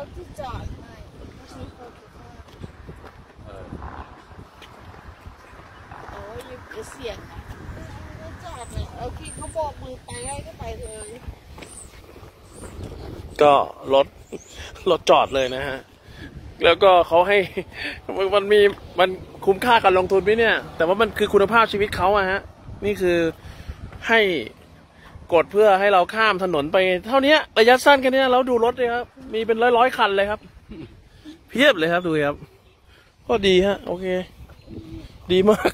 อ๋อนี่แล้วที่จอดไม่ใช่เขาจะว่าเออโอ้ยเสียงนะจอดเลยโอเคเขาบอกมือไปได้ก็ไปเลย ก็รถรถจอดเลยนะฮะ แล้วก็เขาให้มันมีมันคุ้มค่าการลงทุนไหมเนี่ย แต่ว่ามันคือคุณภาพชีวิตเขาอะฮะ นี่คือให้ กดเพื่อให้เราข้ามถนนไปเท่านี้ระยะสั้นแค่นี้ยแล้วดูรถเลยครับ มีเป็นร้อยร้อยคันเลยครับ เพียบเลยครับดูครับก็ดีฮะ โอเค ดีมาก